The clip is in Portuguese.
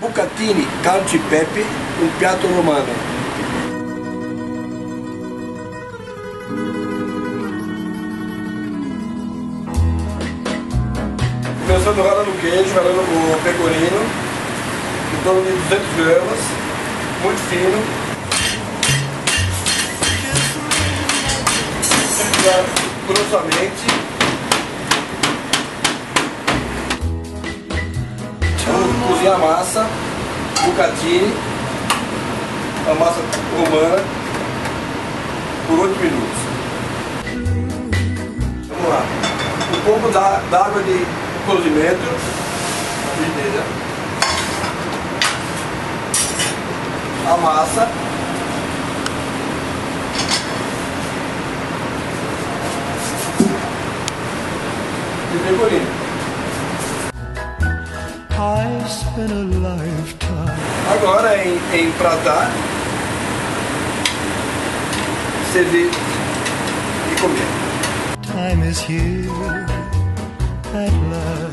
Bucatini, cacio e pepe, un piatto romano. Começando agora no queijo, agora no pecorino, em torno de 200 gramas, muito fino. grossamente. A massa, bucatini, a massa romana, por 8 minutos. Vamos lá. Um pouco d'água de cozimento na frigideira. A massa. E pecorino. Agora em, em pratar, servir e comer. Time is here at last.